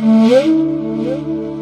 Música